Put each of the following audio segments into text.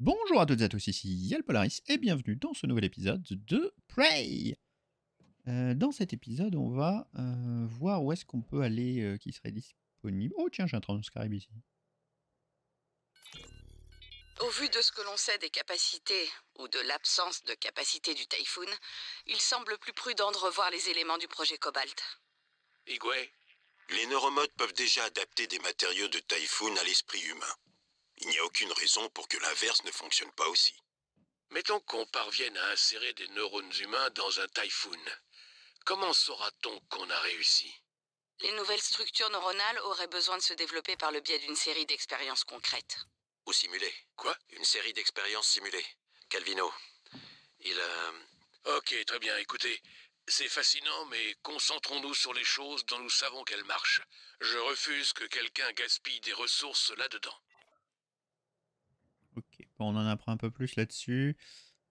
Bonjour à toutes et à tous, ici Yal Polaris et bienvenue dans ce nouvel épisode de Prey. Euh, dans cet épisode, on va euh, voir où est-ce qu'on peut aller euh, qui serait disponible. Oh tiens, j'ai un transcribe ici. Au vu de ce que l'on sait des capacités, ou de l'absence de capacité du Typhoon, il semble plus prudent de revoir les éléments du projet Cobalt. Igwe, Les neuromodes peuvent déjà adapter des matériaux de Typhoon à l'esprit humain. Il n'y a aucune raison pour que l'inverse ne fonctionne pas aussi. mettons qu'on parvienne à insérer des neurones humains dans un Typhoon. Comment saura-t-on qu'on a réussi? Les nouvelles structures neuronales auraient besoin de se développer par le biais d'une série d'expériences concrètes. Ou simulé. Quoi? Une série d'expériences simulées. Calvino. Il a... Ok, très bien, écoutez. C'est fascinant, mais concentrons-nous sur les choses dont nous savons qu'elles marchent. Je refuse que quelqu'un gaspille des ressources là-dedans. On en apprend un peu plus là-dessus.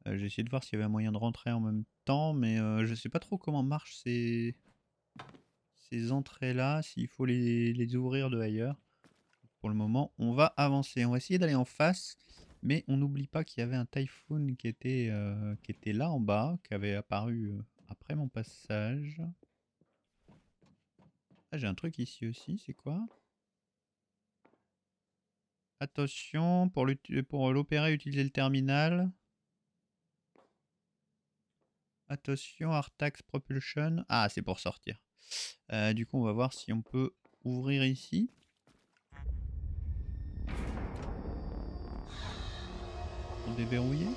Euh, j'ai essayé de voir s'il y avait un moyen de rentrer en même temps, mais euh, je sais pas trop comment marchent ces, ces entrées-là, s'il faut les, les ouvrir de ailleurs. Pour le moment, on va avancer. On va essayer d'aller en face, mais on n'oublie pas qu'il y avait un Typhoon qui était, euh, qui était là en bas, qui avait apparu euh, après mon passage. Ah, j'ai un truc ici aussi, c'est quoi? Attention, pour pour l'opérer, utilisez le terminal. Attention, Artax Propulsion. Ah, c'est pour sortir. Euh, du coup, on va voir si on peut ouvrir ici. Pour déverrouiller.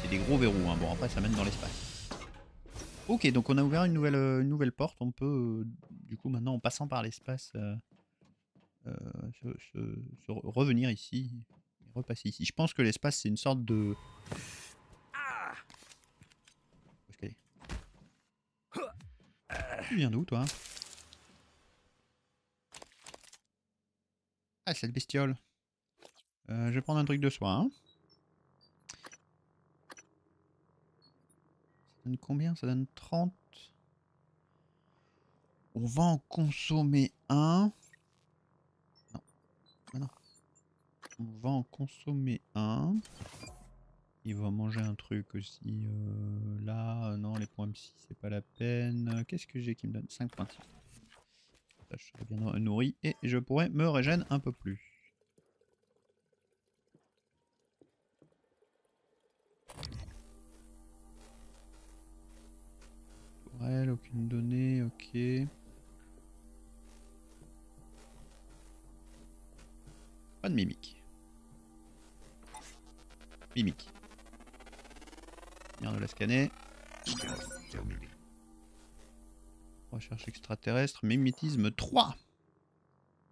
C'est des gros verrous, hein. bon après ça mène dans l'espace. Ok, donc on a ouvert une nouvelle, euh, nouvelle porte. On peut, euh, du coup, maintenant, en passant par l'espace, euh, se, se- se re- revenir ici et repasser ici. Je pense que l'espace, c'est une sorte de. Tu viens d'où, toi? Ah, cette bestiole. Je vais prendre un truc de soin. Ça combien? Ça donne 30. On va en consommer un. Non. Ah non. On va en consommer un. Il va manger un truc aussi. euh, là, non, les points psy, c'est pas la peine. Qu'est-ce que j'ai qui me donne? 5 points je serai bien nourri et je pourrais me régénérer un peu plus. Aucune donnée, ok. Pas de mimique. Mimique. Viens de la scanner. Recherche extraterrestre, mimétisme 3.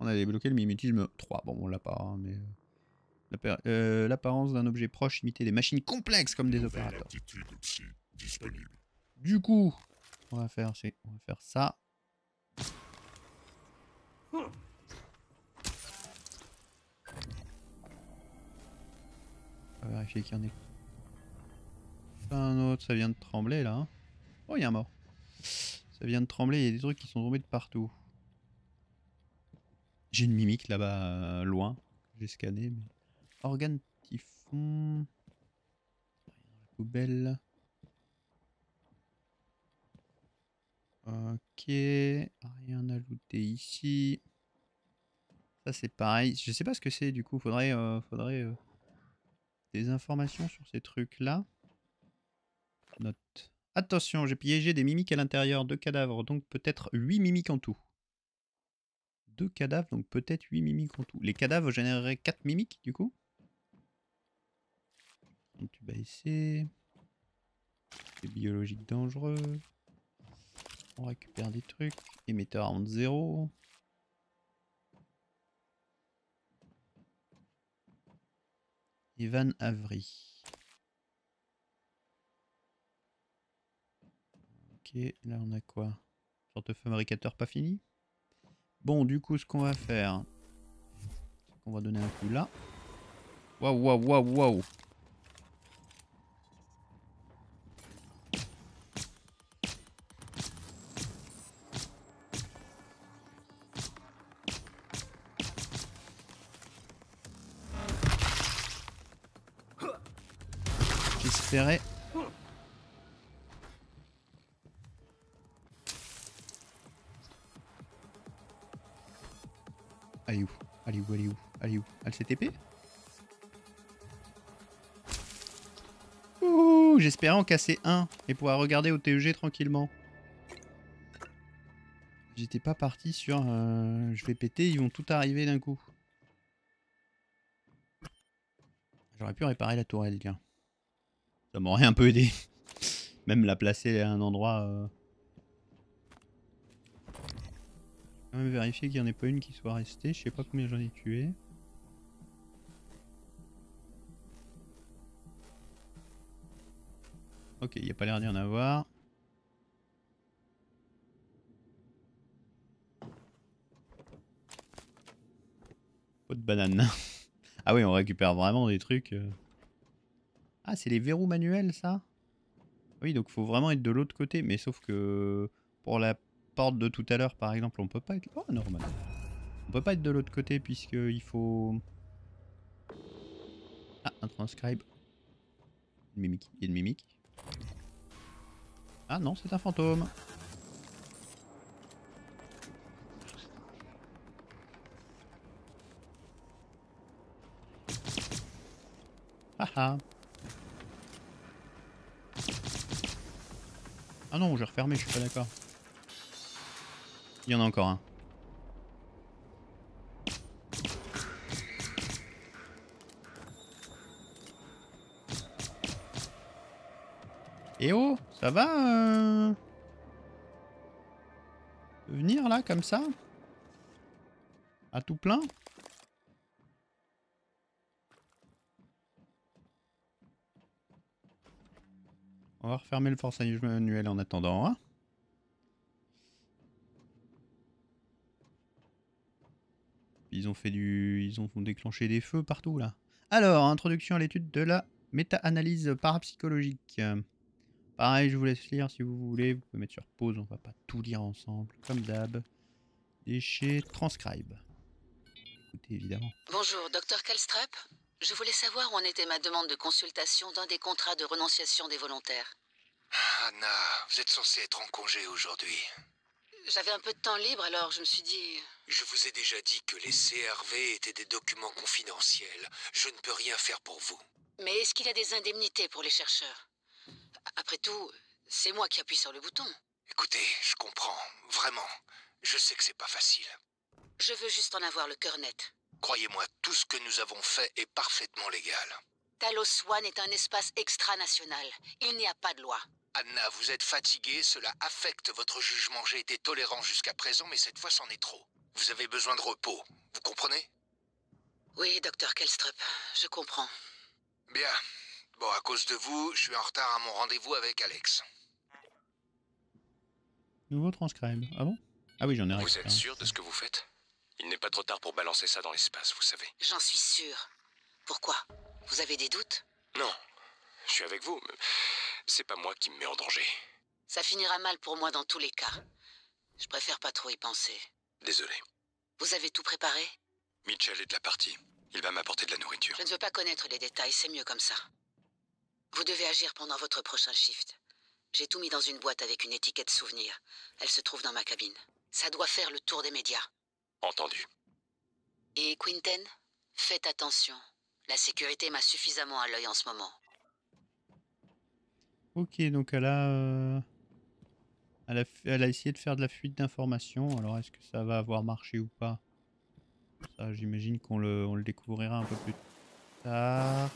On a débloqué le mimétisme 3. Bon, on l'a pas, hein, mais... euh, euh, L'apparence d'un objet proche imiter des machines complexes comme des opérateurs. Du coup, va faire, c'est on va faire ça. On va vérifier qu'il y en ait un autre. Ça vient de trembler là. hein. Oh, il y a un mort. Ça vient de trembler. Il y a des trucs qui sont tombés de partout. J'ai une mimique là-bas, euh, loin. J'ai scanné. Mais... Organe typhon. Poubelle. Ok, rien à looter ici. Ça c'est pareil. Je sais pas ce que c'est du coup. Faudrait, euh, faudrait euh, des informations sur ces trucs là. Note. Attention, j'ai piégé des mimiques à l'intérieur, deux cadavres, donc peut-être 8 mimiques en tout. Deux cadavres, donc peut-être 8 mimiques en tout. Les cadavres généreraient 4 mimiques du coup? Tube à essai. C'est biologique dangereux. On récupère des trucs. Émetteur à onde 0. Evan Avery. Ok, là on a quoi? Sorte fabricateur pas fini? Bon, du coup, ce qu'on va faire, c'est qu'on va donner un coup là. Waouh, waouh, waouh, waouh J'espérais. Allez où? Allez où? Allez où? Allez où? Elle s'est TP Ouh, J'espérais en casser un et pouvoir regarder au TEG tranquillement. J'étais pas parti sur euh, je vais péter, ils vont tout arriver d'un coup. J'aurais pu réparer la tourelle, tiens. Ça m'aurait un peu aidé. Même la placer à un endroit... Euh... Quand même vérifier qu'il n'y en ait pas une qui soit restée. Je sais pas combien j'en ai tué. Ok, il n'y a pas l'air d'y en avoir. Pas de banane. ah oui, on récupère vraiment des trucs. Ah, c'est les verrous manuels, ça? Oui, donc faut vraiment être de l'autre côté. Mais sauf que pour la porte de tout à l'heure, par exemple, on peut pas être... Oh, normal. On peut pas être de l'autre côté puisqu'il faut... Ah, un transcribe. Une mimique. Il y a une mimique. Ah non, c'est un fantôme. Ah ah. Non, j'ai refermé, je suis pas d'accord. Il y en a encore un. Eh oh, ça va euh... Venir là, comme ça? À tout plein? On va refermer le forçage manuel en attendant. Hein ils ont fait du... Ils ont déclenché des feux partout là. Alors, introduction à l'étude de la méta-analyse parapsychologique. Pareil, je vous laisse lire si vous voulez. Vous pouvez mettre sur pause, on va pas tout lire ensemble, comme d'hab. Déchet, transcribe. Écoutez, évidemment. Bonjour, docteur Kalstrap. Je voulais savoir où en était ma demande de consultation d'un des contrats de renonciation des volontaires. Anna, vous êtes censée être en congé aujourd'hui. J'avais un peu de temps libre, alors je me suis dit... Je vous ai déjà dit que les CRV étaient des documents confidentiels. Je ne peux rien faire pour vous. Mais est-ce qu'il y a des indemnités pour les chercheurs? Après tout, c'est moi qui appuie sur le bouton. Écoutez, je comprends, vraiment. Je sais que c'est pas facile. Je veux juste en avoir le cœur net. Croyez-moi, tout ce que nous avons fait est parfaitement légal. Talos One est un espace extranational. Il n'y a pas de loi. Anna, vous êtes fatiguée, cela affecte votre jugement. J'ai été tolérant jusqu'à présent, mais cette fois c'en est trop. Vous avez besoin de repos, vous comprenez? Oui, docteur Kelstrup, je comprends. Bien. Bon, à cause de vous, je suis en retard à mon rendez-vous avec Alex. Nouveau transcribe. Ah bon? Ah oui, j'en ai Vous récupéré êtes sûr de ce que vous faites? Il n'est pas trop tard pour balancer ça dans l'espace, vous savez. J'en suis sûre. Pourquoi? Vous avez des doutes? Non, je suis avec vous. mais C'est pas moi qui me mets en danger. Ça finira mal pour moi dans tous les cas. Je préfère pas trop y penser. Désolé. Vous avez tout préparé? Mitchell est de la partie. Il va m'apporter de la nourriture. Je ne veux pas connaître les détails, c'est mieux comme ça. Vous devez agir pendant votre prochain shift. J'ai tout mis dans une boîte avec une étiquette souvenir. Elle se trouve dans ma cabine. Ça doit faire le tour des médias. Entendu. Et Quinten, faites attention. La sécurité m'a suffisamment à l'œil en ce moment. Ok, donc elle a, euh, elle a, f- elle a essayé de faire de la fuite d'informations. Alors est-ce que ça va avoir marché ou pas? Ça, j'imagine qu'on le, on le découvrira un peu plus tard.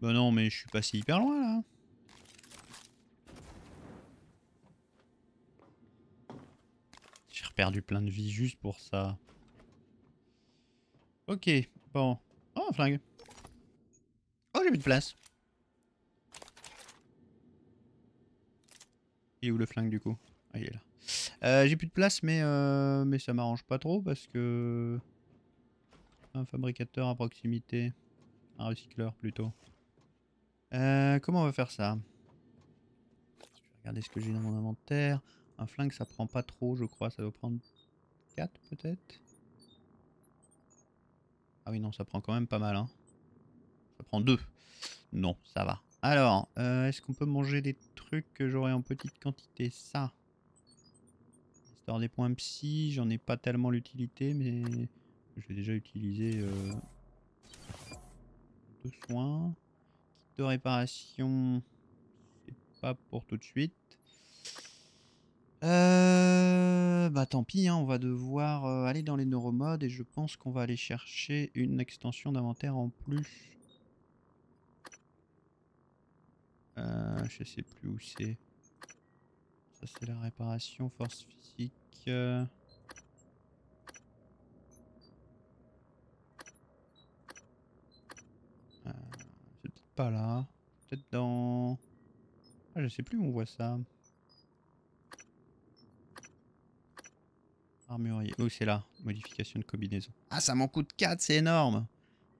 Bah non, mais je suis passé hyper loin là. Perdu plein de vie juste pour ça. Ok, bon. Oh, un flingue. Oh, j'ai plus de place. Il est où le flingue du coup? Ah, il est là. Euh, j'ai plus de place, mais, euh, mais ça m'arrange pas trop parce que. Un fabricateur à proximité. Un recycleur plutôt. Euh, comment on va faire ça? Je vais regarder ce que j'ai dans mon inventaire. Un flingue, ça prend pas trop, je crois. Ça doit prendre 4 peut-être Ah oui, non, ça prend quand même pas mal. Hein. Ça prend deux. Non, ça va. Alors, euh, est-ce qu'on peut manger des trucs que j'aurai en petite quantité? Ça. Histoire des points psy, j'en ai pas tellement l'utilité, mais je vais déjà utiliser euh, deux soins. Kit de réparation, c'est pas pour tout de suite. Euh, bah tant pis, hein, on va devoir euh, aller dans les neuromodes et je pense qu'on va aller chercher une extension d'inventaire en plus. Euh, je sais plus où c'est. Ça c'est la réparation, force physique. euh. C'est peut-être pas là. Peut-être dans... Ah, je sais plus où on voit ça. Armurier. Oh, c'est là. Modification de combinaison. Ah, ça m'en coûte 4, c'est énorme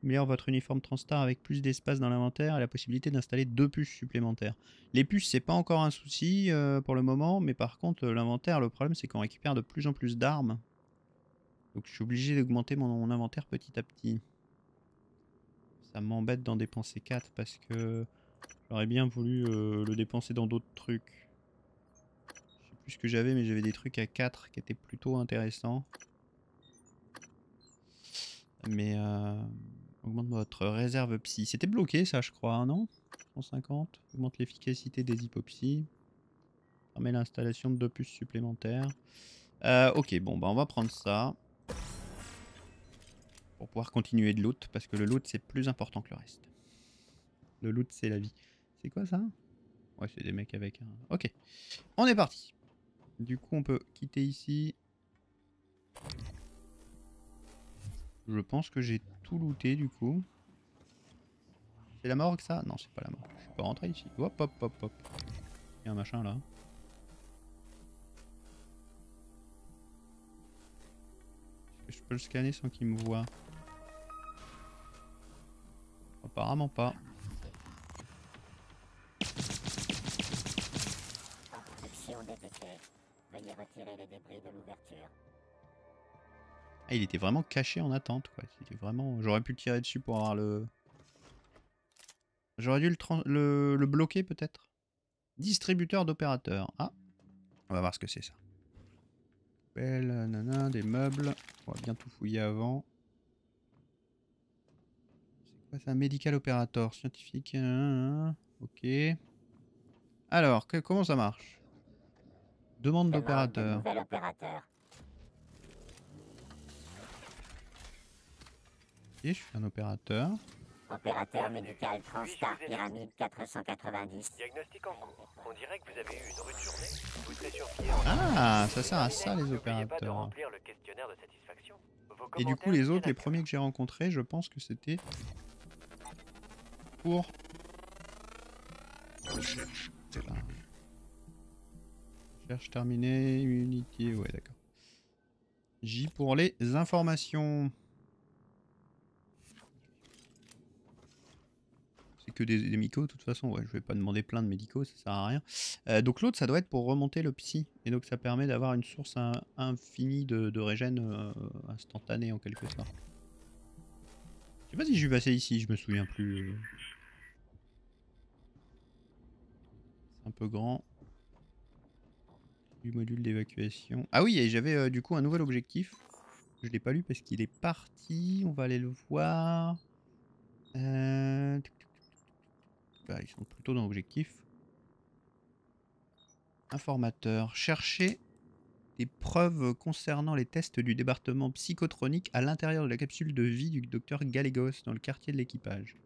Améliore votre uniforme Transtar avec plus d'espace dans l'inventaire et la possibilité d'installer deux puces supplémentaires. Les puces, c'est pas encore un souci euh, pour le moment, mais par contre, euh, l'inventaire, le problème, c'est qu'on récupère de plus en plus d'armes. Donc je suis obligé d'augmenter mon, mon inventaire petit à petit. Ça m'embête d'en dépenser 4 parce que j'aurais bien voulu euh, le dépenser dans d'autres trucs. Plus que j'avais, mais j'avais des trucs à 4 qui étaient plutôt intéressants. Mais euh, augmente votre réserve psy. C'était bloqué ça je crois, hein, non? 150. Augmente l'efficacité des hypopsies. Permet l'installation de deux puces supplémentaires. Euh, ok, bon bah on va prendre ça. Pour pouvoir continuer de loot, parce que le loot c'est plus important que le reste. Le loot c'est la vie. C'est quoi ça? Ouais c'est des mecs avec un... Ok. On est parti. Du coup on peut quitter ici. Je pense que j'ai tout looté du coup. C'est la morgue ça? Non, c'est pas la morgue. Je peux rentrer ici. Hop, hop, hop, hop. Il y a un machin là. Que je peux le scanner sans qu'il me voit Apparemment pas. Ah, il était vraiment caché en attente quoi. C'était vraiment. J'aurais pu tirer dessus pour avoir le. J'aurais dû le, le, le bloquer peut-être. Distributeur d'opérateurs. Ah. On va voir ce que c'est ça. Belle nana, des meubles. On va bien tout fouiller avant. C'est quoi ça Medical operator, scientifique. Ok. Alors, comment ça marche? Demande de Ok, je suis un opérateur. Opérateur médical Transstar Pyramide 490. Diagnostic en cours. On dirait que vous avez eu une rude journée. Vous serez sur pied en Ah, ça sert à ça les N'oubliez pas de opérateurs. remplir le questionnaire de satisfaction. Et du coup, les autres, les premiers que j'ai rencontrés, je pense que c'était pour. C'est là. Recherche terminée, unité, ouais, d'accord. J pour les informations. Que des, des de toute façon, ouais, je vais pas demander plein de médicaux, ça sert à rien. Euh, donc l'autre, ça doit être pour remonter le psy. Et donc ça permet d'avoir une source in- infinie de, régène euh, instantanée en quelque sorte. Je sais pas si je suis passé ici, je me souviens plus. C'est un peu grand. Du module d'évacuation. Ah oui, et j'avais euh, du coup un nouvel objectif. Je l'ai pas lu parce qu'il est parti. On va aller le voir. Ils sont plutôt dans l'objectif. Informateur. Chercher des preuves concernant les tests du département psychotronique à l'intérieur de la capsule de vie du docteur Gallegos dans le quartier de l'équipage.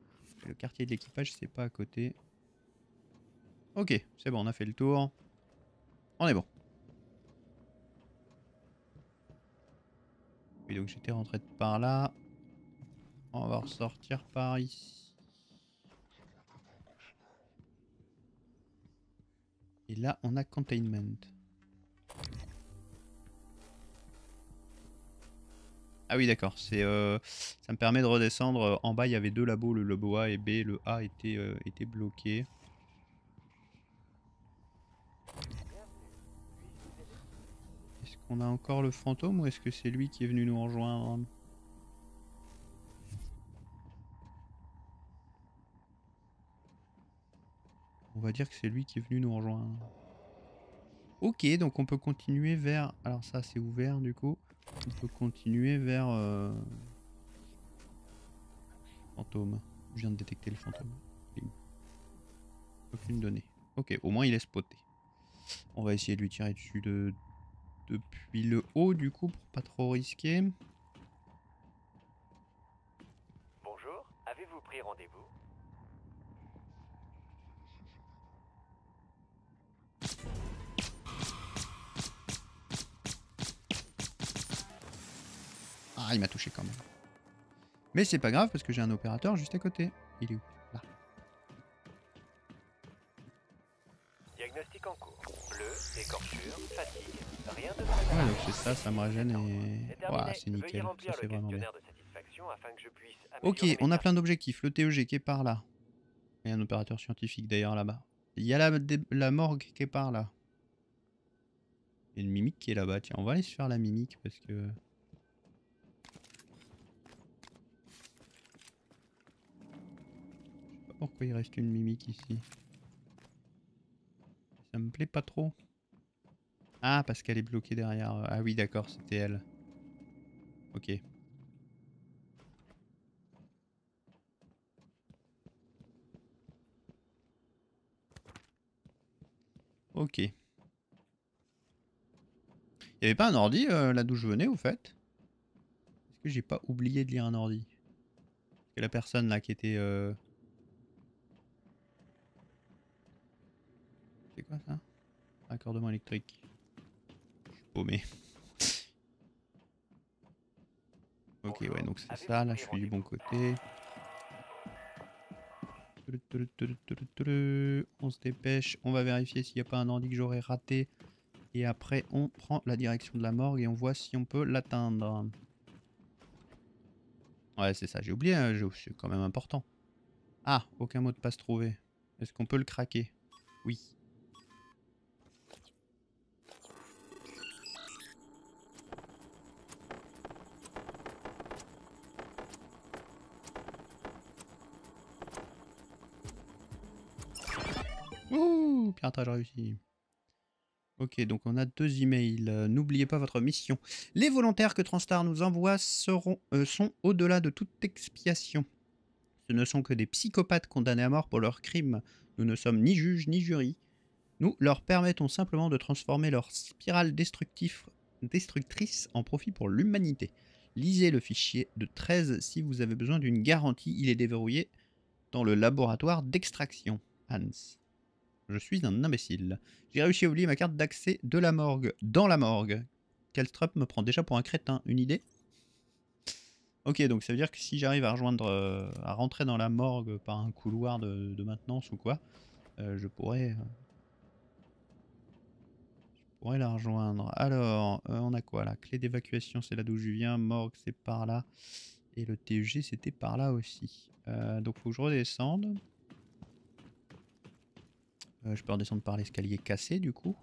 Le quartier de l'équipage, c'est pas à côté. Ok, c'est bon, on a fait le tour. On est bon. Oui, donc j'étais rentré par là. On va ressortir par ici. Et là, on a containment. Ah oui, d'accord. C'est, euh, ça me permet de redescendre. En bas, il y avait deux labos, le labo A et B. Le A était, euh, était bloqué. Est-ce qu'on a encore le fantôme ou est-ce que c'est lui qui est venu nous rejoindre? Va dire que c'est lui qui est venu nous rejoindre. Ok, donc on peut continuer vers... Alors ça c'est ouvert du coup. On peut continuer vers... euh, Fantôme. Je viens de détecter le fantôme. Aucune donnée. Ok, au moins il est spoté. On va essayer de lui tirer dessus de... depuis le haut du coup pour pas trop risquer. Bonjour, avez-vous pris rendez-vous? Ah, il m'a touché quand même. Mais c'est pas grave parce que j'ai un opérateur juste à côté. Il est où? Là. Diagnostic en cours. Bleu, écorchure, fatigue. Rien de Ouais, très grave. donc c'est ça, ça me régène et... C'est nickel. Ça c'est vraiment bien. Ok, on a plein d'objectifs. Le TEG qui est par là. Il y a un opérateur scientifique d'ailleurs là-bas. Il y a la, la morgue qui est par là. Il y a une mimique qui est là-bas. Tiens, on va aller se faire la mimique parce que... Je sais pas pourquoi il reste une mimique ici? Ça me plaît pas trop. Ah, parce qu'elle est bloquée derrière. Ah oui, d'accord, c'était elle. Ok. Ok. Il y avait pas un ordi euh, là d'où je venais au fait? Est-ce que j'ai pas oublié de lire un ordi? Parce que la personne là qui était... euh, quoi ça? Raccordement électrique. Je suis paumé. Ok ouais donc c'est ça, là je suis du bon côté. On se dépêche, on va vérifier s'il n'y a pas un ordi que j'aurais raté. Et après, on prend la direction de la morgue et on voit si on peut l'atteindre. Ouais, c'est ça, j'ai oublié, hein, c'est quand même important. Ah, aucun mot de passe trouvé. Est-ce qu'on peut le craquer? Oui. Réussi. Ok, donc on a deux emails. Euh, N'oubliez pas votre mission. Les volontaires que Transtar nous envoie seront, euh, sont au-delà de toute expiation. Ce ne sont que des psychopathes condamnés à mort pour leurs crimes. Nous ne sommes ni juges ni jury. Nous leur permettons simplement de transformer leur spirale destructrice en profit pour l'humanité. Lisez le fichier de 13 si vous avez besoin d'une garantie. Il est déverrouillé dans le laboratoire d'extraction. Hans. Je suis un imbécile. J'ai réussi à oublier ma carte d'accès de la morgue. Dans la morgue. Kelstrup me prend déjà pour un crétin. Une idée? Ok, donc ça veut dire que si j'arrive à rejoindre, euh, à rentrer dans la morgue par un couloir de, maintenance ou quoi, euh, je pourrais, euh, je pourrais la rejoindre. Alors, on a quoi là? Clé d'évacuation, c'est là d'où je viens. Morgue, c'est par là. Et le TEG, c'était par là aussi. Donc, faut que je redescende. Euh, je peux redescendre par l'escalier cassé du coup.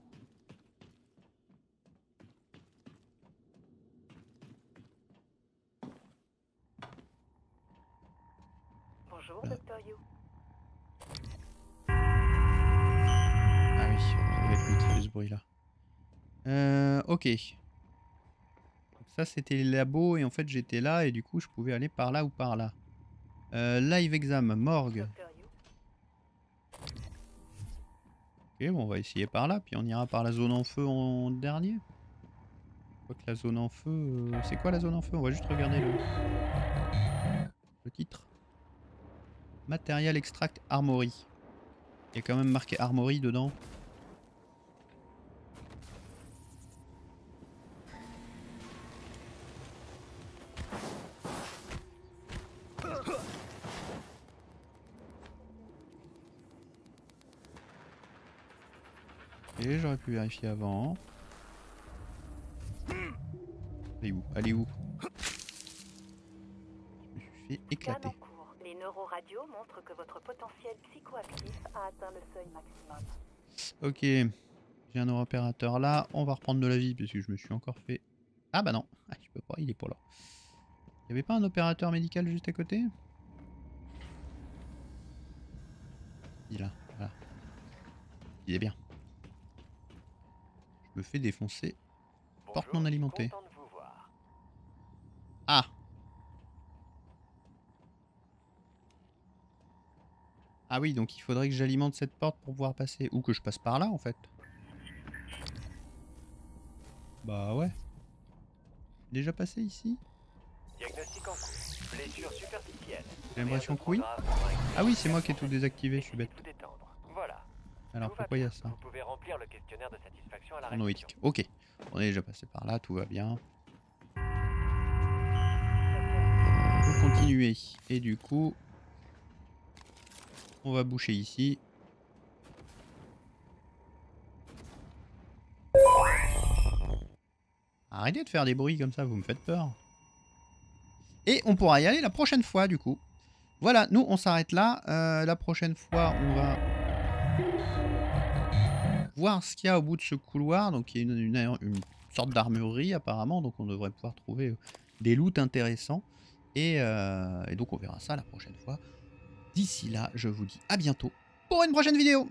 Bonjour. Docteur You. Ah oui, mitrailler ce bruit là. Euh, ok. Donc ça c'était les labos et en fait j'étais là et du coup je pouvais aller par là ou par là. Euh, live exam, morgue. Docteur You. Ok, on va essayer par là puis on ira par la zone en feu en dernier. Je crois que la zone en feu... euh, C'est quoi la zone en feu? On va juste regarder le... Le titre. Matériel extract armory. Il y a quand même marqué armory dedans. Et j'aurais pu vérifier avant. Allez où? Allez où? Je me suis fait éclater. Scan en cours. Les neuroradios montrent que votre potentiel psychoactif a atteint le seuil maximum. Ok, j'ai un opérateur là. On va reprendre de la vie parce que je me suis encore fait. Ah bah non, ah, je peux pas, il est pas là. Il avait pas un opérateur médical juste à côté? Il est là, voilà. suffisait bien. Me fais défoncer. Porte non alimentée. Ah Ah oui, donc il faudrait que j'alimente cette porte pour pouvoir passer. Ou que je passe par là, en fait. Bah ouais. Déjà passé ici? J'ai l'impression que oui. Ah oui, c'est moi qui ai tout désactivé, je suis bête. Alors pourquoi il y a ça Vous pouvez remplir le questionnaire de satisfaction à la Chronoétique. réception. Ok. On est déjà passé par là, tout va bien. On peut continuer. Et du coup, on va boucher ici. Arrêtez de faire des bruits comme ça, vous me faites peur. Et on pourra y aller la prochaine fois du coup. Voilà, nous on s'arrête là. Euh, la prochaine fois, on va voir ce qu'il y a au bout de ce couloir. Donc il y a une, sorte d'armurerie apparemment. Donc on devrait pouvoir trouver euh, des loots intéressants. Euh, et donc on verra ça la prochaine fois. D'ici là, je vous dis à bientôt pour une prochaine vidéo.